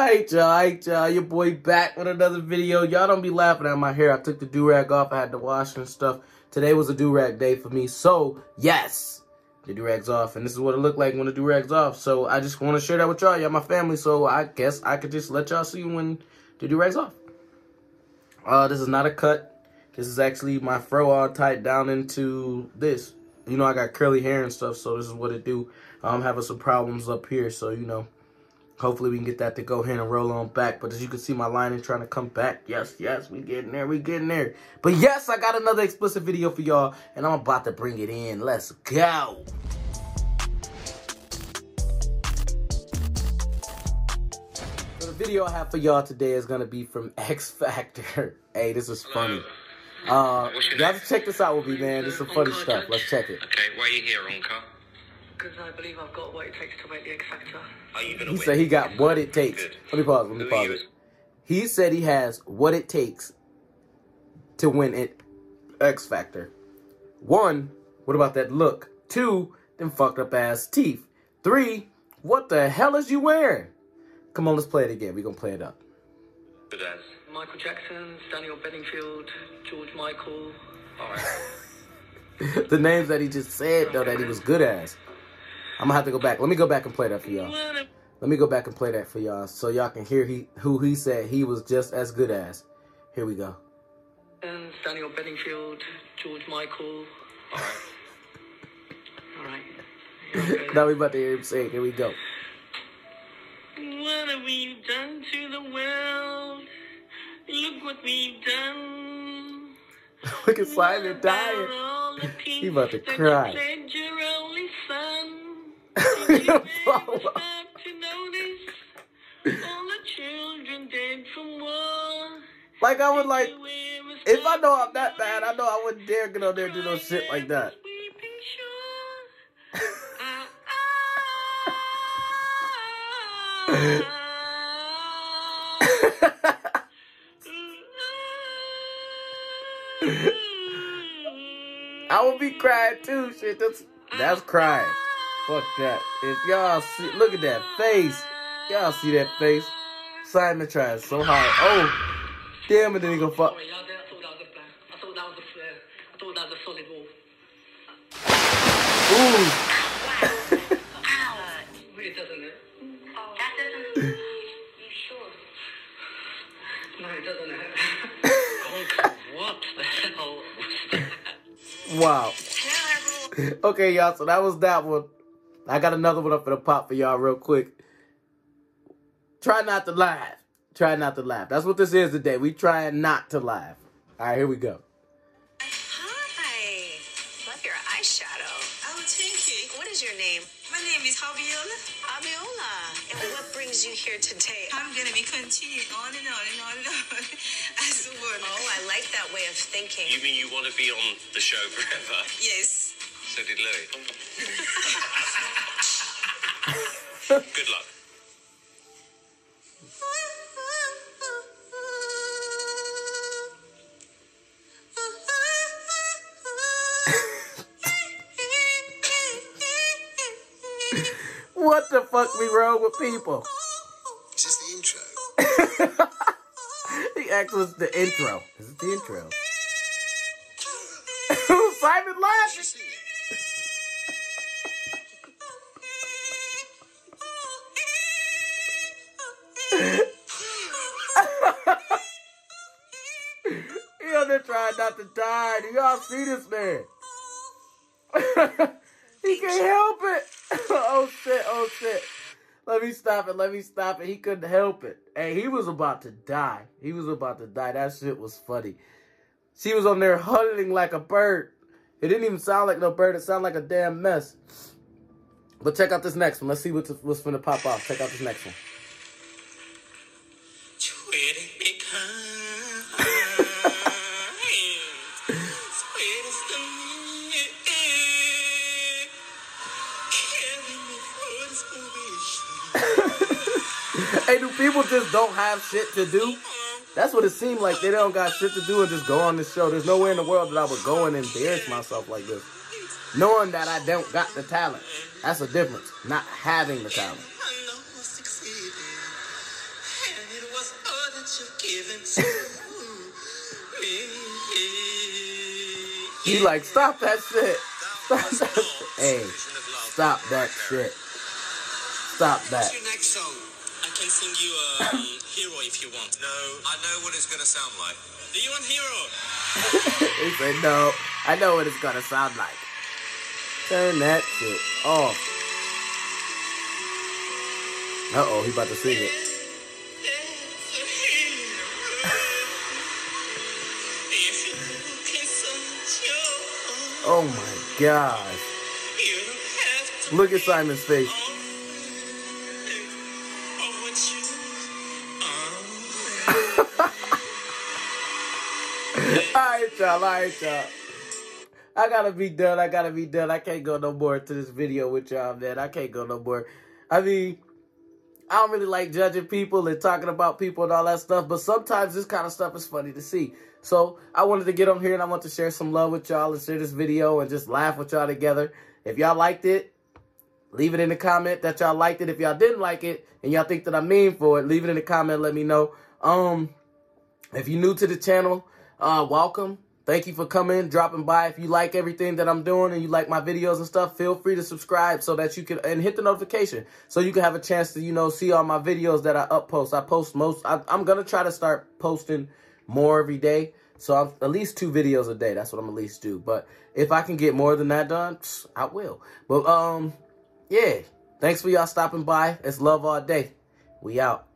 Alright, y'all. Alright, y'all. Your boy back with another video. Y'all don't be laughing at my hair. I took the do-rag off. I had to wash and stuff. Today was a do-rag day for me. So, yes, the do-rag's off. And this is what it looked like when the do-rag's off. So, I just want to share that with y'all. Y'all my family. So, I guess I could just let y'all see when the do-rag's off. Uh, this is not a cut. This is actually my fro all tied down into this. You know, I got curly hair and stuff. So, this is what it do. I'm having some problems up here. So, you know. Hopefully we can get that to go ahead and roll on back. But as you can see, my lining trying to come back. Yes, yes, we getting there. We getting there. But yes, I got another explicit video for y'all. And I'm about to bring it in. Let's go. So the video I have for y'all today is going to be from X Factor. hey, this is funny. Uh, you have to check this out with me, man. This is some funny stuff. Let's check it. Okay, why are you here, Onka? Because I believe I've got what it takes to make the X Factor. Are you gonna He win? said he got what it takes. Good. Let me pause. Let me Who pause. He said he has what it takes to win it X Factor. One, what about that look? Two, them fucked up ass teeth. Three, what the hell is you wearing? Come on, let's play it again. We're gonna play it up. Good as. Michael Jackson, Daniel Bedingfield, George Michael. Alright. the names that he just said though that he was good as. I'm gonna have to go back. Let me go back and play that for y'all. Let me go back and play that for y'all so y'all can hear he who he said he was just as good as. Here we go. And Daniel Bedingfield, George Michael. Alright. Alright. now we about to hear him say it. Here we go. What have we done to the world? Look what we've done. Look at Simon dying. He about to cry. Like I would like, if I know I'm that bad, I know I wouldn't dare get on there and do no shit like that. I would be crying too. Shit, that's that's crying. Fuck that. If y'all see, look at that face. Y'all see that face? Simon tries so hard. Oh, damn it! Then he gonna fuck. Sorry, I thought that was a plan. I thought that was a flare. I thought that was a solid wall. Ooh. It doesn't it? That doesn't. You sure? No, it doesn't it? what the hell? Wow. Okay, y'all. So that was that one. I got another one up for the pop for y'all real quick. Try not to laugh. Try not to laugh. That's what this is today. We trying not to laugh. All right, here we go. Hi. Love your eyeshadow. Oh, thank you. What is your name? My name is Javiola. Abiola. And what brings you here today? I'm gonna be continuing on and on and on and on as the word. Oh, I like that way of thinking. You mean you want to be on the show forever? Yes. So did Louis. Good luck. What the fuck be wrong with people? Is this the intro? He asked us the intro. This is the intro. Simon laughing. Trying not to die. Do y'all see this man? he can't help it. oh shit, oh shit. Let me stop it, let me stop it. He couldn't help it. Hey, he was about to die. He was about to die. That shit was funny. She was on there huddling like a bird. It didn't even sound like no bird. It sounded like a damn mess. But check out this next one. Let's see what's, what's finna pop off. Check out this next one. Hey, do people just don't have shit to do? That's what it seemed like. They don't got shit to do and just go on this show. There's nowhere in the world that I would go and embarrass myself like this. Knowing that I don't got the talent. That's a difference. Not having the talent. He like, stop that shit. Stop that. Hey, stop that shit. Stop that. Can sing you a um, hero if you want. No, I know what it's gonna sound like. Do you want hero? he said, no, I know what it's gonna sound like. Turn that shit off. Uh oh, he about to sing it. Oh my gosh. Look at Simon's face. Alright, y'all. Alright, y'all. I gotta be done. I gotta be done. I can't go no more to this video with y'all, man. I can't go no more. I mean, I don't really like judging people and talking about people and all that stuff, but sometimes this kind of stuff is funny to see. So I wanted to get on here and I want to share some love with y'all and share this video and just laugh with y'all together. If y'all liked it, leave it in the comment that y'all liked it. If y'all didn't like it and y'all think that I'm mean for it, leave it in the comment. Let me know. Um, if you're new to the channel, uh, welcome. Thank you for coming, dropping by. If you like everything that I'm doing and you like my videos and stuff, feel free to subscribe so that you can, and hit the notification so you can have a chance to, you know, see all my videos that I uppost. I post most, I, I'm going to try to start posting more every day. So I'm, at least two videos a day. That's what I'm at least do. But if I can get more than that done, I will. But, um, yeah. Thanks for y'all stopping by. It's love all day. We out.